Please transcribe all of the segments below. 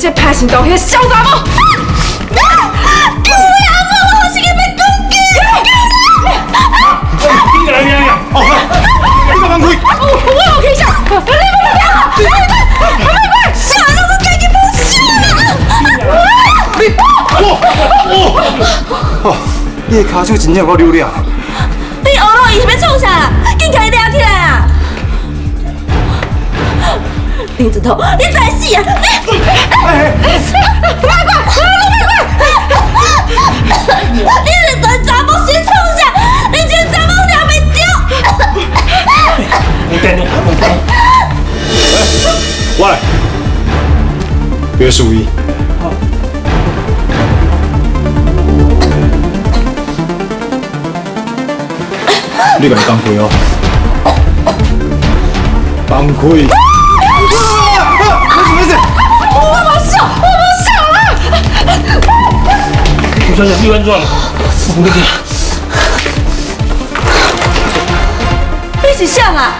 这拍成到迄个小杂某。救命啊！我好心给被攻击。你个来听呀！哦，你慢慢开。我我有开枪，你慢慢听啊！你慢慢，慢慢快，吓到我赶紧报警啊！哦，你的骹手真正够流了。你耳朵伊是要创啥？紧快抓起来林子彤，你在死啊！你，快快，快快，快快！你是在查某先创啥？你这查某娘没丢！你。等等，你。等。我来，约束一。你。甲伊放开哦，放开！我没笑，我没笑啦！吴小姐，你安怎？我不听。你是谁啊？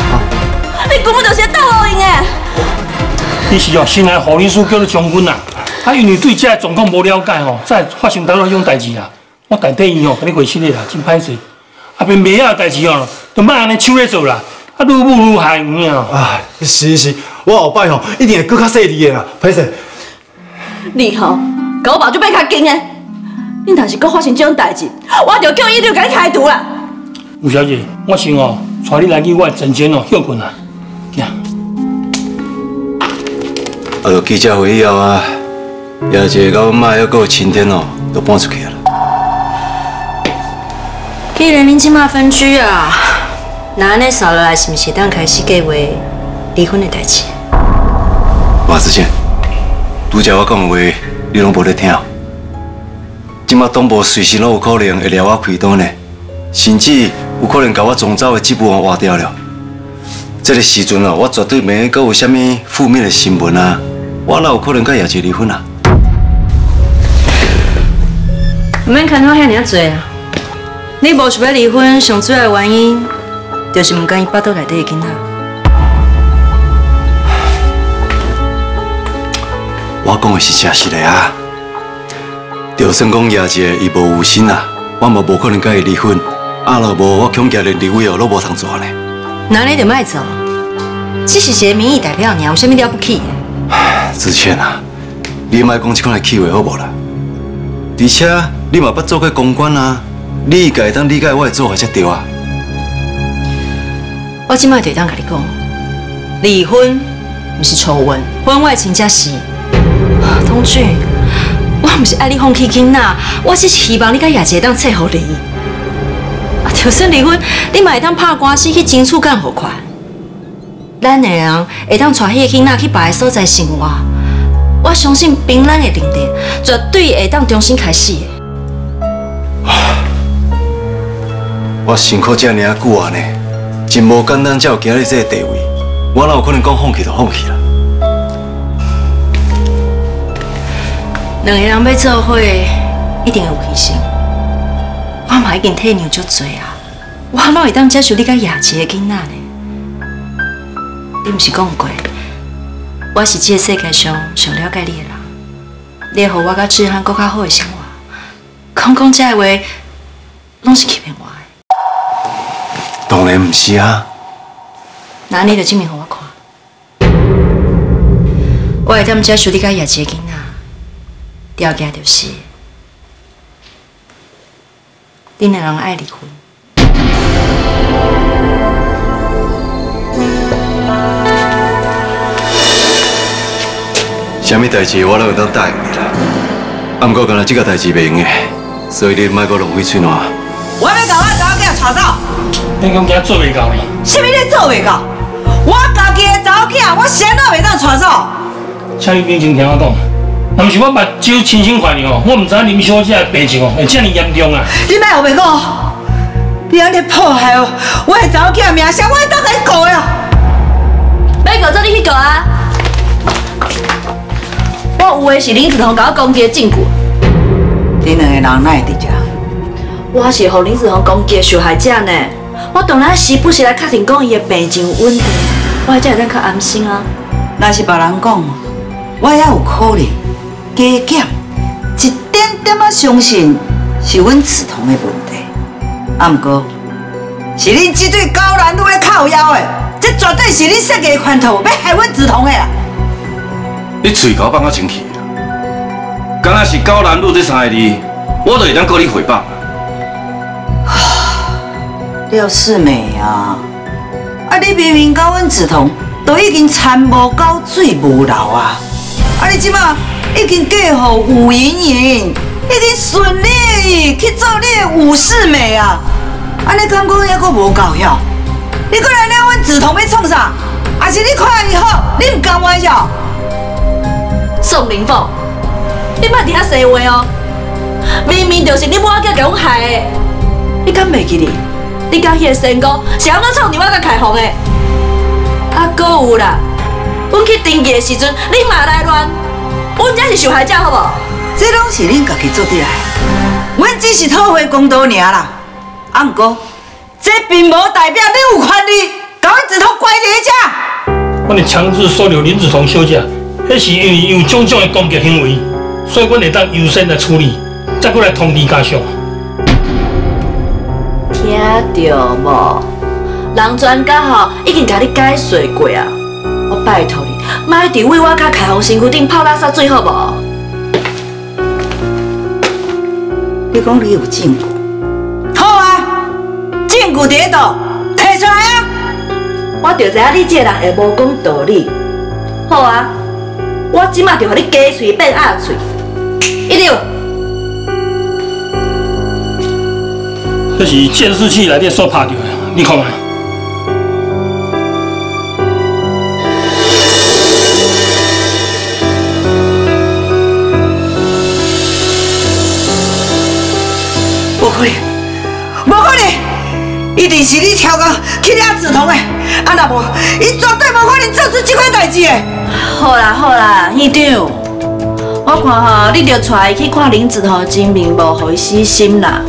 你根本就是斗好用的。你是哦，新来护理师叫做将军啊，啊，因为对这状况无了解吼，才发生到这种代志啊。我代替伊哦，给你回信的啦，真歹势。啊，边妹仔的代志哦，就莫安尼手咧做啦，啊，愈母愈害有影哦。啊，是是，我后摆吼一定会更较细腻的啦，歹势。你吼，搞我目睭变较紧的。你若是搁发生这种代志，我就叫伊就甲你开除啦。吴小姐，我先哦，带你来去我的诊间哦休困啊。行。啊，就记者会以后啊，爷姐甲阮妈还有晴天哦，都搬出去了。既然恁即马分居啊，那安尼扫落来是毋是当开始计划离婚的代志？马志健，拄则我讲的话，你拢无咧听。即马东部随时拢有可能会撩我开刀呢，甚至有可能甲我总走的职务换掉了。这个时阵哦，我绝对免阁有啥物负面的新闻啊！我哪有可能甲叶姐离婚啊？唔免看我遐尔多啊！你无想要离婚，上主要的原因就是唔甘伊巴肚内底的囡仔。我讲的是真实的啊！就算讲叶姐伊无有心啊，我嘛无可能甲伊离婚。啊，若无我恐惊连离婚哦都无通做呢。那你就卖走，只是一个民意代表，有啥物了不起的？志谦啊，你莫讲这款的气话好无啦？而且你嘛捌做过公关啊。你应该当理解我的做法才对啊！我今麦就当跟你讲，离婚不是丑闻，婚外情才是。同俊，我不是爱你放弃囡仔，我是希望你甲叶姐当撮合离。啊，就算离婚，你嘛会当拍官司去争取更好款。咱两人会当带迄个囡仔去别个所在生活，我相信冰冷的定定绝对会当重新开始的。我辛苦这尔久啊呢，真无简单才有今日这个地位。我哪有可能讲放弃就放弃啦？两个人要做伙，一定会有牺牲。我嘛已经体谅足多啊，我哪会当接受你甲雅琪的囡仔呢？你毋是讲过，我是这个世界上上了解你的人，你会互我甲志涵更较好的生活。讲讲这话，拢是欺骗我。当然不是啊！那你就证明给我看，我会当接受你甲叶姐囡仔，条件就是，恁两人爱离婚。什么代志我都会当答应你啦。啊，不过干那这个代志袂用的，所以你莫阁浪费嘴暖。我要甲我查某囝带走。你讲今做未到呢？什么你做未到？我家己的查某囝，我谁都袂当带走。请你认真听我讲，若不是我目睭亲身看哦，我唔知林小姐的病情哦会这么严重啊！你莫后面讲，你安尼破坏哦，我的查某囝名声，我会当你告的。要告做你去告啊！我有的是林子彤甲我攻击的证据。你两个人哪会伫遮？我是互林子彤攻击的受害者呢。我当然时不时来确定讲伊的病情稳定，我才会当较安心啊。那是别人讲，我也有可能加减一点点仔相信是阮梓潼的问题。啊，毋过是恁这对高难度的靠腰的，这绝对是恁设计的圈套，要害阮梓潼的啦！你嘴甲我放啊清气啊！敢若是高难度这三个字，我都会当告你诽谤。廖世美啊，啊你明明甲阮梓潼都已经参无到水无流啊！啊你即马已经嫁予吴莹莹，已经顺利去做你的武士美啊！啊你感觉还阁无够晓？你过来了阮梓潼要创啥？还是你看伊好，你唔甘玩笑？宋明凤，你莫伫遐说话哦！明明就是你某仔甲阮害的，你敢袂记哩？你甲迄个仙姑是安怎创伫我甲开房的？啊，搁有啦！阮去登记的时阵，你嘛来乱，阮才是受害者，好无？这拢是恁家己做得来，阮只是讨回公道尔啦。啊，毋过这并无代表你有权利甲阮梓潼关伫遮。阮会强制收留林子彤小姐，迄是因为伊有种种的攻击行为，所以阮会当优先来处理，再过来通知家属。听到无？人专家吼已经甲你解释过啊！我拜托你，莫伫为我甲开放身躯顶泡垃圾水好无？你讲你有证据？好啊，证据伫倒，摕出来啊！我就知影你这个人会无讲道理。好啊，我即马就互你鸡喙变鸭喙，一定。这是监视器内底所拍到的，你看看。定是你超工去掠梓潼的，啊若无，伊绝对无可能做出这款代志的。好啦好啦，院长，我看吼，你着带伊去看林子彤真面目，互伊死心啦。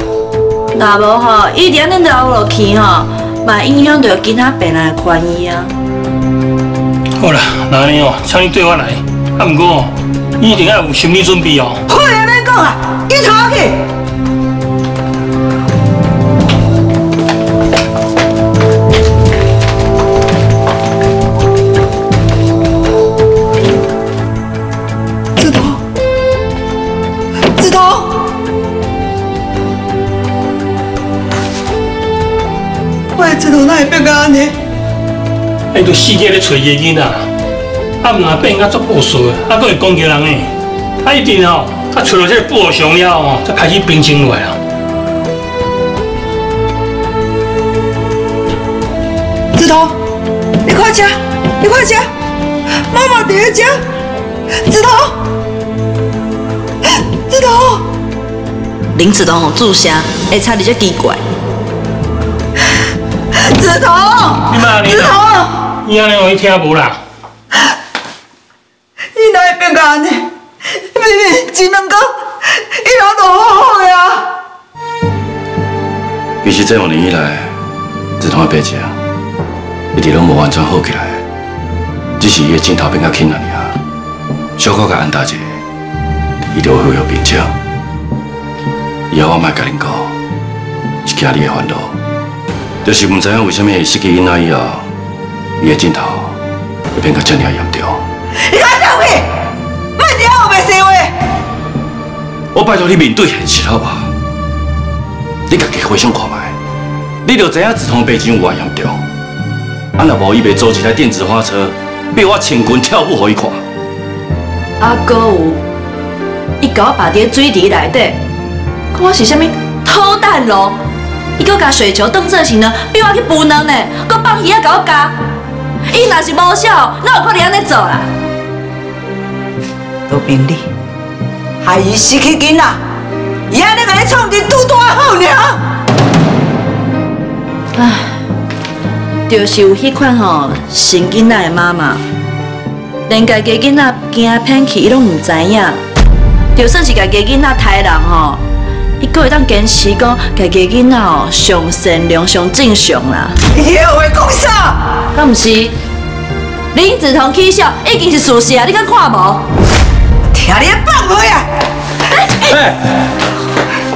若无吼，伊定安尼留落去吼，嘛影响到其他病人的权益啊。好啦，那安尼哦，请你对我来。啊，毋过哦，你一定要有心理准备哦。好呀，免讲啊，你头去。我的梓潼哪会变到安尼？啊，伊都死计咧找伊个囡仔，啊，毋若变甲足不顺的，啊，佫会攻击人诶。啊，一定哦，啊，找到这个布熊了哦，才开始平静落来啊。梓潼，你快吃，你快吃，妈妈伫咧吃。子彤，子彤，林子彤注射会差你只奇怪，梓潼，你妈你梓潼，伊安尼互伊听无啦？伊哪会变到安尼？明明前两工伊拢都好好的啊！其实这两年以来，梓潼的病情一直拢无完全好起来，只是伊的镜头变较轻了尔。小可甲安大姐，伊就会恢复平静。以后我卖甲恁讲，是惊你的烦恼，就是唔知影为什么失去囡仔以后，伊的镜头会变甲这么严重。你快走去，莫伫遐后面说话。我拜托你面对现实好不好？你家己回想看卖，你就知影梓潼的病情有偌严重。啊，若无伊袂租一台电子花车，逼我穿裙跳舞互伊看。阿哥有，伊甲我摆伫水池内底，看我是虾米偷蛋咯，伊搁甲水球当做是呢，逼我去孵卵呢，搁放鱼仔甲我加，伊若是无效，哪有可能安尼做啦？都凭你，害伊失去囡仔，伊安尼甲你创阵拄大好尔。唉，就是有迄款吼生囡仔的妈妈，连家己囡仔惊骗去，伊拢毋知影。就算是家己囡仔杀人吼，伊搁会当坚持讲家己囡仔吼上善良、上正常啦。你会讲啥？敢毋是？林子彤起诉已经是事实啊，你敢看无？听你放屁啊！哎，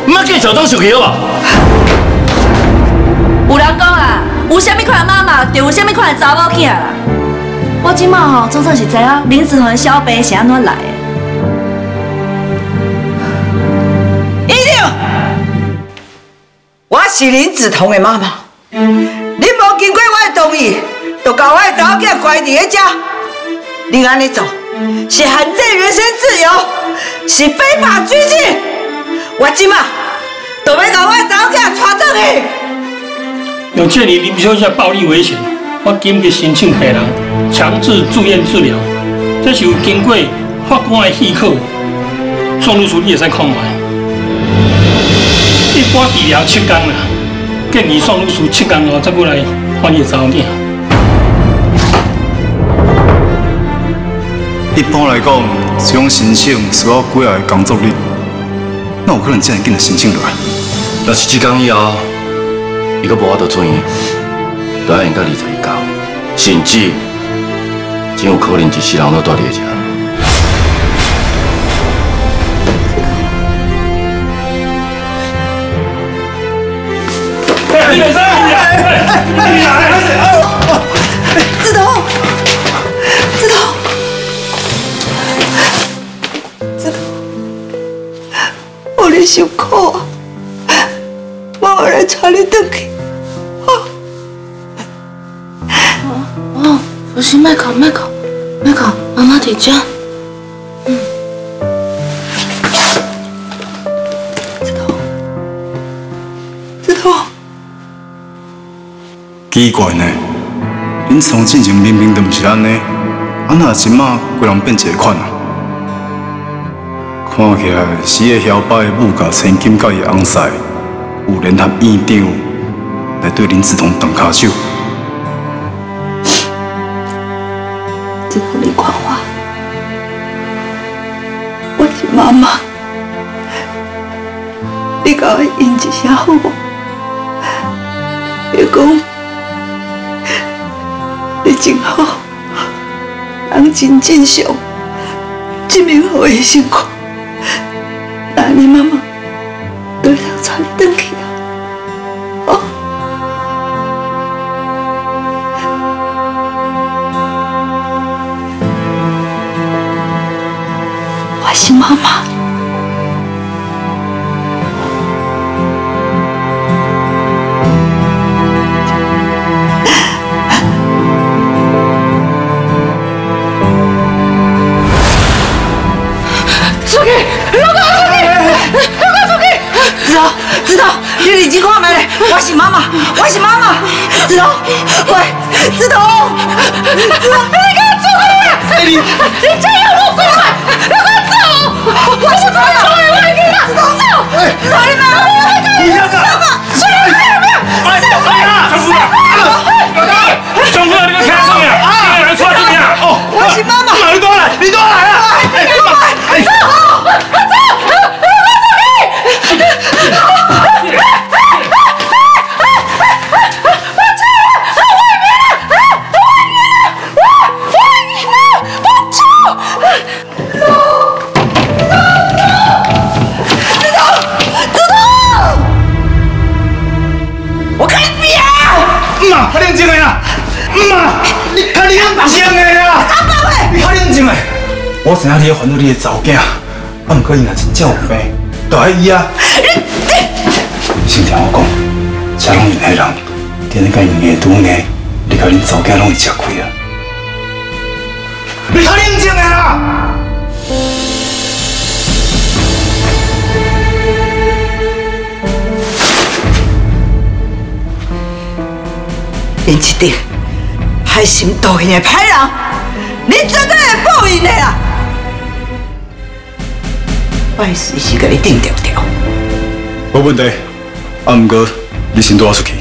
莫计小当受气好吧？有人讲啊，有啥物款的妈妈，就有啥物款的查某囝啦。我即满吼，总算是知影林子彤的小白是安怎来的。我是林子彤的妈妈。你无经过我的同意，就把我的查某囝关伫咧遮，你安尼做是限制人身自由，是非法拘禁。我即马就要把我的查某囝带转去。有鉴于林小姐暴力危险，我紧急申请病人强制住院治疗，这是有经过法官的许可，宋律师你会使看卖。一般治疗七天啦，建议宋律师七天后再过来看你的查某囝。一般来讲，这种申请需要几下工作日，那有可能这样紧就申请落来？若是七天以后，伊阁无法度出院，就要用到二十一天，甚至真有可能一世人都住伫遮。你袂使，你来，子彤，子彤，子彤，我咧辛苦啊，妈妈来带你回去。哦，不是，麦克，麦克，麦克，妈妈在家。奇怪呢，恁从进前明明就毋是安尼，啊那即马规人变一个款啊？看起来死的小巴的母甲千金甲伊翁婿有联合院长来对林子彤动骹手。子彤，你看我，我是妈妈，你甲我应一声好无？你讲，真好，人真正常，这面好的辛苦，但你妈妈？你看卖咧，我是妈妈，我是妈妈。子彤，喂，子彤，子彤，你给我出去！你你这样路过来，你给我走！我是子彤，我给你子彤走，子彤你妈，你干什么？出来，不要，哎呀，丈夫啊，丈夫啊，你个开什么呀？你来出来怎么样？哦，我是妈妈。你多来，你多来啊！知影你要烦恼你的查某囝，啊，毋过伊若真正有病，就爱医啊。你先听我讲，遮拢用的人，天天甲伊硬拄硬，你甲恁查某囝拢会吃亏啊！你较冷静的啦！因一定害心妒恨的歹人，你绝对会报应的啦！我会随时给你定调调。无问题，啊，唔过你先带我出去。